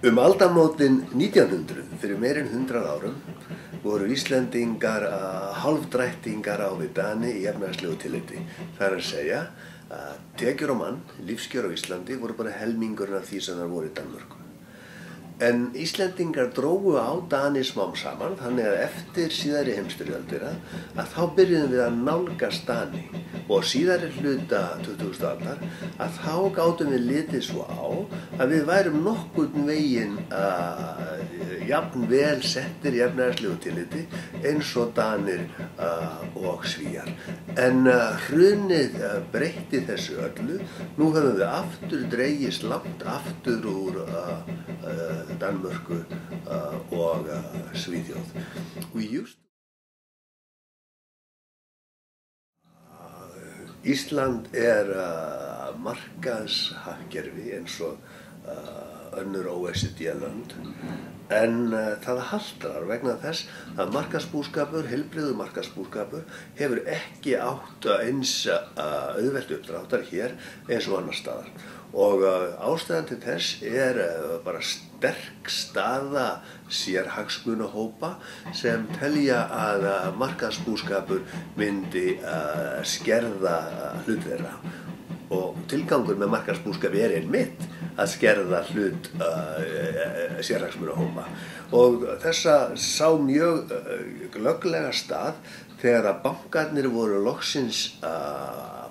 Um aldamótin 1900, fyrir meirinn 100 árum, voru Íslendingar uh, halvdrættingar á við Dani í efnarslegu tilliti. Það er að segja að tekjur á mann, lífskjör á Íslandi, voru bara helmingurinn af því sem það voru í Danmörku. En Íslendingar drógu á Dani smám saman, þannig að eftir síðari heimstyrjaldira að þá byrjuðum við að nálgast Dani og síðari hluta 2000 aldar að þá gátum við litið svo á að við værum nokkurn veginn uh, jafn vel settir í efnæðarslegu tilliti eins og Danir uh, og Svíjar. En uh, hrunið breytti þessu öllu, nú höfum við aftur dreyjist langt aftur úr Danmörku uh, og uh, Svíðjóð. Just... Uh, Ísland er markaðshaggerfi eins og önnur OECD-land en það haldrar vegna þess að markaðsbúskapur, heilbriðu markaðsbúskapur hefur ekki átt eins auðvelt uppdráttar hér eins og annar staðar og ástæðan til þess er bara sterk staða sérhagsmunahópa sem telja að markaðsbúskapur myndi skerða hlut þeirra. Og tilgangur með markaðsbúskapi er einmitt að skerða hlut sérhagsmunahópa. Og þessa sá mjög glögglega stað þegar að bankarnir voru loksins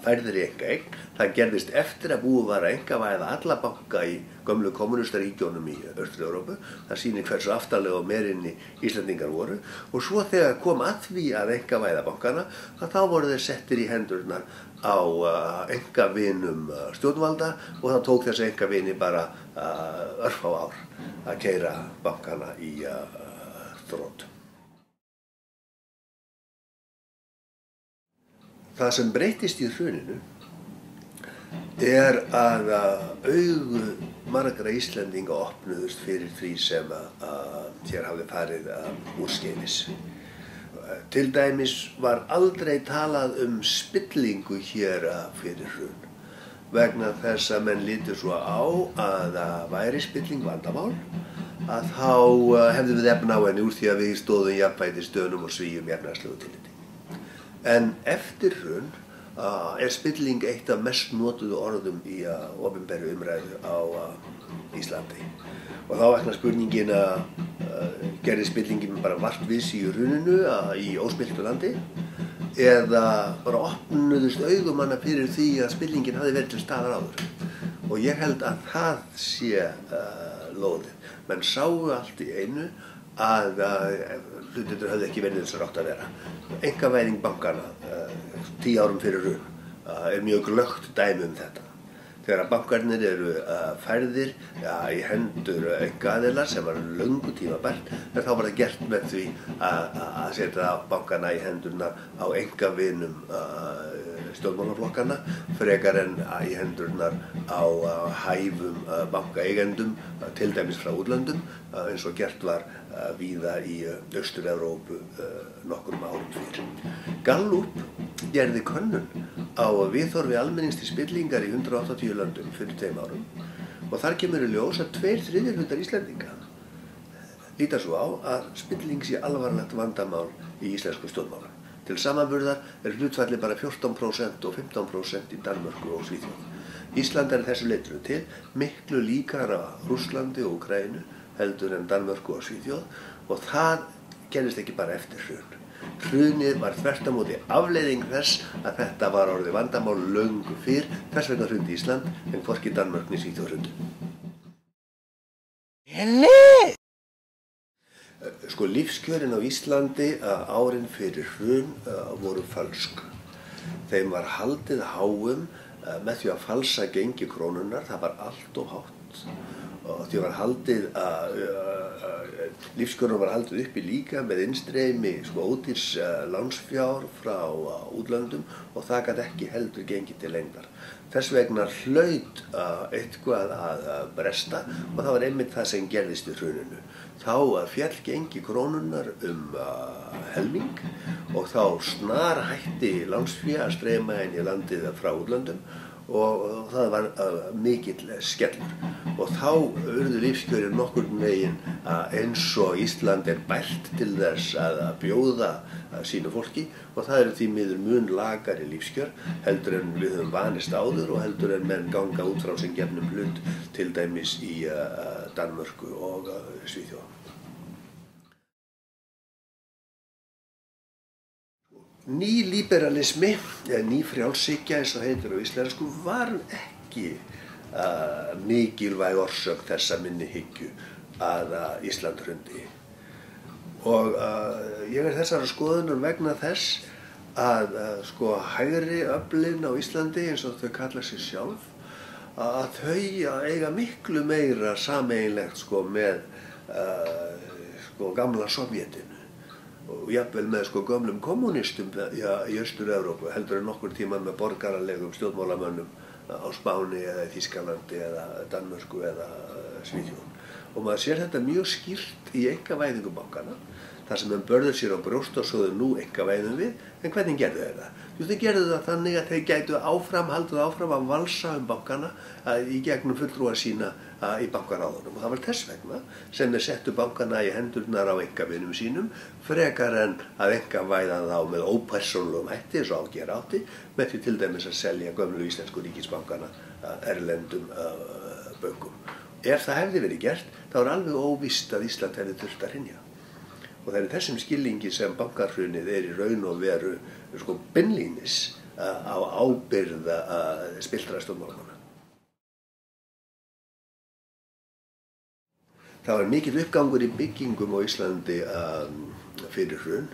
færðir í enga eign. Það gerðist eftir að búið var að enga væða alla banka í gömlu kommunustaríkjónum í Östur-Európu. Það sýnir hversu aftalega og meirinni Íslandingar voru. Og svo þegar kom að því að enga væða bankana, þá voru þeir settir í hendurnar á enga vinum stjórnvalda og það tók þessi enga vini bara örf á ár að keira bankana í þrótt. Það sem breytist í hruninu er að augu margra Íslandinga opnuðust fyrir því sem að hér hafði farið úr skeinis. Til dæmis var aldrei talað um spillingu hér fyrir hrun vegna þess að menn lítur svo á að það væri spilling vandamál að þá hefðum við efna á henni úr því að við stóðum jafnvæti stöðnum og svíjum jafnæðslegu tiliti. En eftir hrun uh, er spilling eitt af mest notuðu orðum í uh, ofinberðu umræðu á uh, Íslandi. Og þá vekna spurningin að gerði spillingin bara vart viss í hruninu í óspiltu landi eða bara opnuðust augumanna fyrir því að spillingin hafi verið til staðar áður. Og ég held að það sé lóðið. Menn sáu allt í einu að hlutir höfðu ekki verið eins og rátt að vera. Engavæðing bankana uh, tíu árum fyrir raun uh, er mjög glögt dæmi um þetta. Þegar bankarnir eru uh, færðir ja, í hendur engaðila sem var lungu tíma bært, þá var það gert með því að setja bankana í hendurna á engavinum stjórnmálaflokkana frekar en í hendurnar á hæfum bankaeigendum til dæmis frá útlöndum eins og gert var víða í Östur-Európu nokkur árum fyrir. Gallup gerði könnun á viðþorfi almennings til spillingar í 180 löndum fyrir tveim árum og þar kemur í ljós að tveir þriðir hundar Íslandinga líta svo á að spilling sé alvarlegt vandamál í íslensku stjórnmála. Til samanburðar er hlutfalli bara 14% og 15% í Danmörku og Svíþjóð. Ísland er þessu leitru til miklu líkara Rúslandi og Ukrænu heldur en Danmörku og Svíþjóð og það gerist ekki bara eftir hrun. Hrunið var þvert á móti afleiðing þess að þetta var orðið vandamál löngu fyrr, þess vegna hrundi Ísland en hvorki Danmörkni Svíþjóð hrundu. Henni! Sko lífskjörin á Íslandi árin fyrir hrun voru falsk. Þeim var haldið háum með því að falsa gengi krónunar, það var allt og hátt og því var haldið að lífskjörnum var haldið uppi líka með innstreymi sko ódýrs lánsfjár frá útlöndum og það gæti ekki heldur gengið til lengdar. Þess vegna hlaut eitthvað að bresta og það var einmitt það sem gerðist í hruninu. Þá fjall gengi krónunar um helming og þá snar hætti lánsfjár að streyma í landið frá útlöndum og, og það var uh, mikill skellur og þá urðu lífskjörin nokkur megin eins og Ísland er bært til þess að bjóða sínu fólki og það eru því miður mun lagari lífskjör heldur en við höfum vanist áður og heldur en menn ganga út frá sem gefnum hlut til dæmis í uh, Danmörku og uh, Svíþjóðan. Nýliberalismi, eða nýfrjálsíkja eins og heitir á íslensku, var ekki mikilvæg orsök þessa minni hyggju að uh, Ísland hrundi. Og uh, ég er þessara skoðunum vegna þess að sko hægri öflin á Íslandi eins og þau kalla sér sjálf, að þau eiga miklu meira sameinlegt sko með sko gamla Sovjetinu og jafnvel með sko gömlum kommunistum í Östur-Európu heldur en nokkur tíma með borgaralegum stjórnmálamönnum á Spáni eða Þískalandi eða Danmörsku eða Svíðjón og maður sér þetta mjög skýrt í enga væðingubankana þar sem þeim börður sér á brjóst og svoðu nú enga væðum við en hvernig gerðu þeir það? Jú þeir gerðu það þannig að þeir gætu áfram, halduð áfram að valsa um bankana að, í gegnum fulltrúa sína að, í bankaráðunum og það var þess vegna sem þeir settu bankana í hendurnar á engavinum sínum frekar en að enga væða þá með ópersonlum hætti eins og ágjör átti með því til dæmis að selja gömlu íslensku ríkisbankana erlendum böngum. Ef það hefði verið gert þá er alveg óvist að Ísland hefði þurft að rinja og það er þessum skilningi sem bankarhrunnið er í raun og veru sko bennlínis á ábyrða spiltra stjórnmálamanna. Það var mikill uppgangur í byggingum á Íslandi fyrir hrunn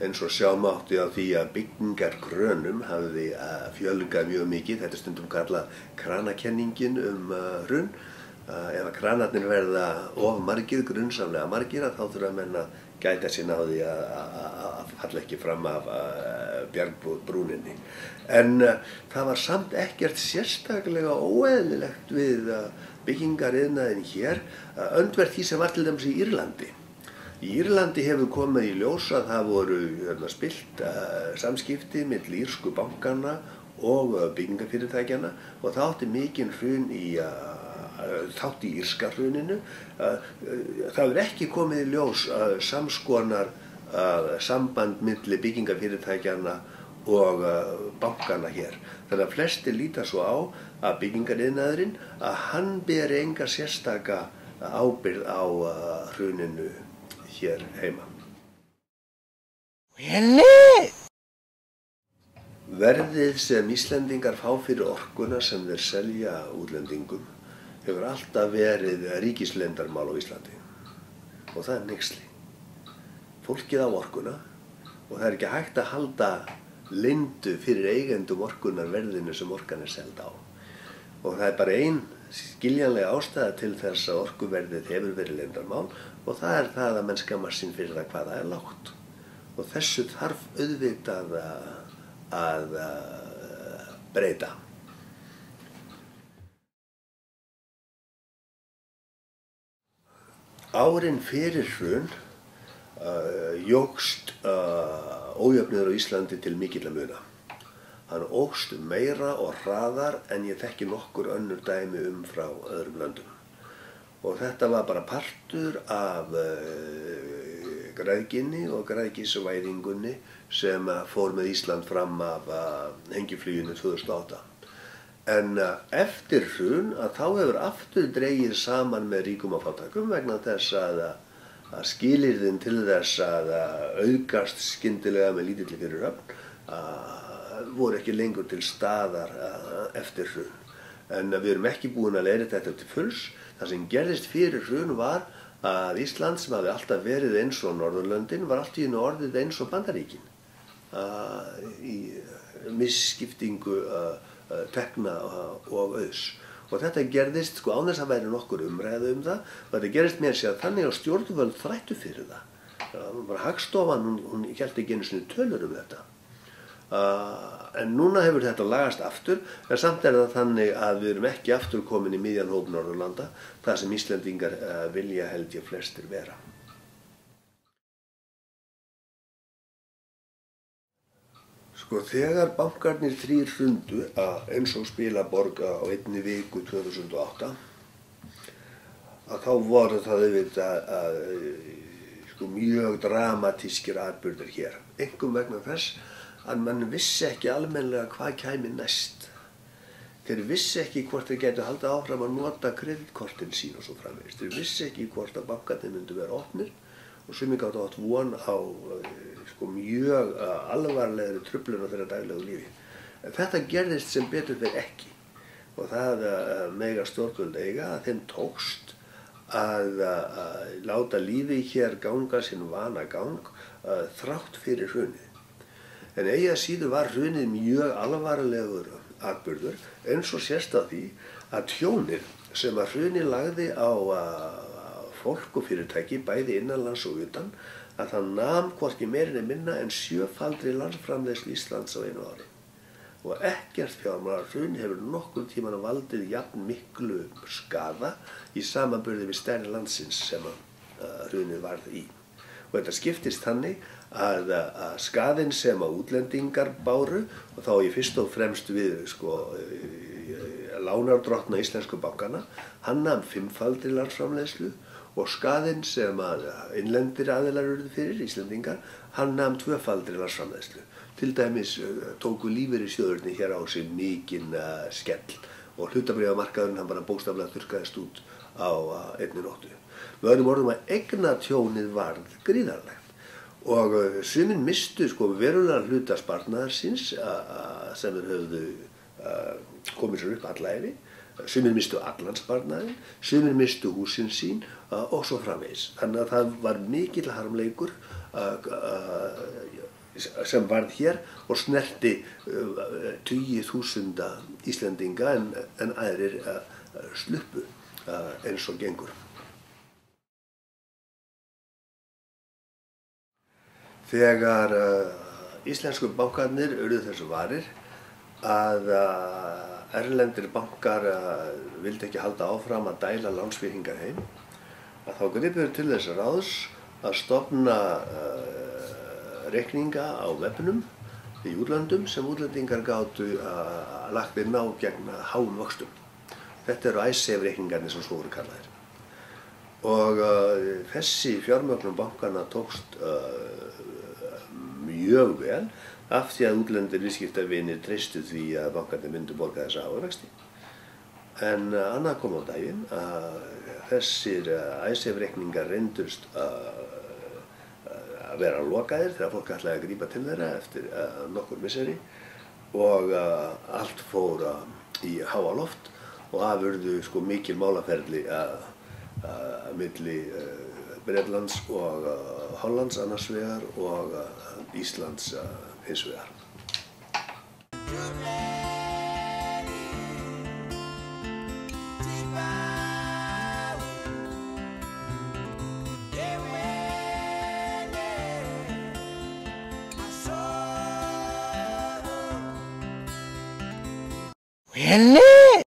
eins og sjámátti á því að byggingargrönum hafði uh, fjölgað mjög mikið, þetta stundum kallað kranakenningin um hrunn. Uh, ef að kranarnir verða of margir, grunnsamlega margir, þá þurfa að menna gæta sín á því að falla ekki fram af bjargbrúninni. En uh, það var samt ekkert sérstaklega óeðlilegt við byggingariðnaðin hér, öndverð því sem var til dæmis í Írlandi. Í Írlandi hefur komið í ljós að það voru hérna, spilt samskipti með írsku bankana og byggingafyrirtækjana og það átti mikinn hrun í þátt í Írskarluninu. Það er ekki komið í ljós samskonar samband millir byggingafyrirtækjana og bankana hér. Þannig að flesti líta svo á að byggingariðnaðurinn að hann ber enga sérstaka ábyrð á hruninu hér heima. Verðið sem Íslendingar fá fyrir orkuna sem þeir selja útlendingum hefur alltaf verið ríkislendarmál á Íslandi og það er nexli. Fólkið á orkuna og það er ekki hægt að halda lindu fyrir eigendum orkunar verðinu sem orkan er seld á. Og það er bara einn skiljanlega ástæða til þess að orkuverðið hefur verið lendarmál og það er það að menn skammar sín fyrir það hvaða er lágt. Og þessu þarf auðvitað að, að, að breyta. Árin fyrir hrun uh, jógst uh, ójöfniður á Íslandi til mikill að muna. Hann ógst meira og hraðar en ég þekki nokkur önnur dæmi um frá öðrum löndum. Og þetta var bara partur af uh, græðginni og græðgísvæðingunni sem fór með Ísland fram af hengiflýjunu 2008. En uh, eftir hrun að þá hefur aftur dreyið saman með ríkum og fátakum vegna þess að, að skilirðin til þess að aukast skindilega með lítilli fyrir höfn voru ekki lengur til staðar eftir hrun. En við erum ekki búin að leira þetta til fulls. Það sem gerðist fyrir hrun var að Ísland sem hafi alltaf verið eins og Norðurlöndin var allt í einu orðið eins og Bandaríkin í misskiptingu Eh, tekna og auðs. Og þetta gerðist, sko ánægst að væri nokkur umræðu um það, og þetta gerðist mér sér þannig að stjórnvöld þrættu fyrir það. Bara Hagstofan, hún, hún held ekki einu svona tölur um þetta. Uh, en núna hefur þetta lagast aftur, en samt er það þannig að við erum ekki aftur komin í miðjan hóp Norðurlanda, það sem Íslandingar uh, vilja held ég flestir vera. Sko þegar bankarnir þrýr hrundu að eins og spila borga á einni viku 2008 að þá voru það auðvitað að, sko, mjög dramatískir atbyrður hér. Engum vegna þess að mann vissi ekki almenlega hvað kæmi næst. Þeir vissi ekki hvort þeir getur haldið áfram að nota kreditkortin sín og svo framvegist. Þeir vissi ekki hvort að bankarnir myndu vera opnir og ég gátt átt von á sko, mjög alvarlegri trublun á þeirra daglegu lífi. Þetta gerðist sem betur fyrir ekki og það uh, mega stjórnvöld eiga að þeim tókst að, að láta lífi hér ganga sinn vana gang uh, þrátt fyrir hrunið. En eiga síðu var hrunið mjög alvarlegur atbyrður eins og sérst að því að tjónir sem að hrunið lagði á uh, fólk og fyrirtæki bæði innanlands og utan að það nam hvorki meirinni minna en sjöfaldri landsframlegsl Íslands á einu ári. Og ekkert fjármálar hrun hefur nokkur tíman valdið jafn miklu skada í samanbyrði við stærni landsins sem að hrunið varð í. Og þetta skiptist þannig að, að skadinn sem að útlendingar báru og þá ég fyrst og fremst við sko lánardrottna íslensku bankana, hann namn fimmfaldri landsframlegslu og skadinn sem að innlendir aðilar eruð fyrir, Íslandingar, hann namn tvöfaldri landsframlegslu. Til dæmis tóku lífeyri sjöðurni hér á sig mikinn uh, skell og hlutabriðamarkaðurinn hann bara bóstaflega þurkaðist út á uh, einni nóttu. Við öðrum orðum að egna tjónið varð gríðarlegt og uh, suminn mistu sko verulega hlutaspartnaðar síns sem þeir höfðu komið sér upp allæri sumir mistu allansbarnaðin, sumir mistu húsin sín uh, og svo framvegs. Þannig að það var mikill harmleikur uh, uh, sem varð hér og snerti tugi þúsunda Íslandinga en, en aðrir sluppu eins og gengur. Þegar íslensku bankarnir auðvitað þessu varir að erlendir bankar vildi ekki halda áfram að dæla lánsfyrringar heim að þá gripur til þess að ráðs að stopna uh, reikninga á vefnum í útlandum sem útlandingar gáttu að lagt inn á gegn háum vöxtum. Þetta eru ISAF reikningarnir sem svo voru kallaðir. Og uh, þessi fjármögnum bankana tókst uh, mjög vel af því að útlendir viðskiptavinir treystu því að bankarnir myndu borga þessa ávexti. En annað kom á daginn að þessir æsefreikningar reyndurst að vera lokaðir þegar fólk ætlaði að grípa til þeirra eftir nokkur misseri og allt fór í háa loft og afurðu sko mikil málaferli að milli Breitlands og Hollands annars vegar og Íslands hins vegar.